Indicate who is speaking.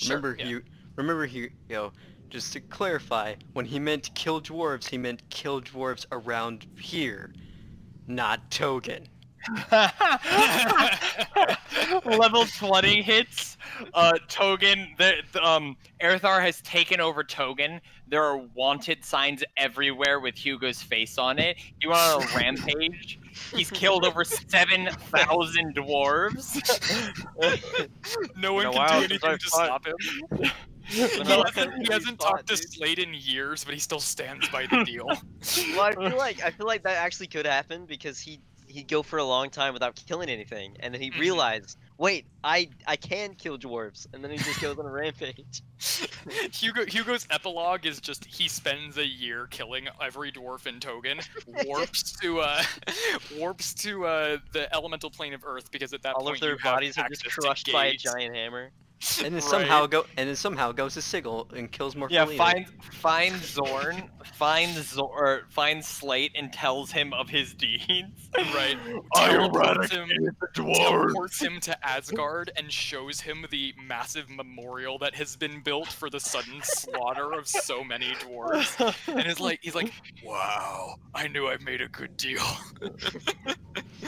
Speaker 1: Sure,
Speaker 2: remember
Speaker 1: yeah.
Speaker 2: he remember he you know just to clarify when he meant kill dwarves he meant kill dwarves around here not Togen
Speaker 3: Level 20 hits. Uh, Togen, the, the, um, Erthar has taken over Togen. There are wanted signs everywhere with Hugo's face on it. He went on a rampage. He's killed over 7,000 dwarves.
Speaker 1: no one can do anything to
Speaker 4: fought.
Speaker 1: stop him. he
Speaker 4: Been a while
Speaker 1: hasn't, he hasn't
Speaker 4: fought,
Speaker 1: talked to
Speaker 4: dude.
Speaker 1: Slade in years, but he still stands by the deal.
Speaker 4: Well, I feel like I feel like that actually could happen because he he'd go for a long time without killing anything, and then he
Speaker 1: Mhm.
Speaker 4: realized, wait, I I can kill dwarves, and then he just goes on a rampage.
Speaker 1: Hugo Hugo's epilogue is just he spends a year killing every dwarf in Togen, warps to uh warps to uh the elemental plane of Earth because at that
Speaker 4: All
Speaker 1: point
Speaker 4: of their
Speaker 1: you
Speaker 4: bodies are just crushed by a giant hammer.
Speaker 2: and then
Speaker 1: Right.
Speaker 2: somehow go and then somehow goes to Sigil and kills more
Speaker 3: yeah, find find Zorn, find Zor, or find Slate, and tells him of his deeds.
Speaker 1: Right.
Speaker 3: I
Speaker 1: Teleports him, teleports him to Asgard and shows him the massive memorial that has been built for the sudden slaughter of so many dwarves. And is like he's like, Wow, I knew I made a good deal.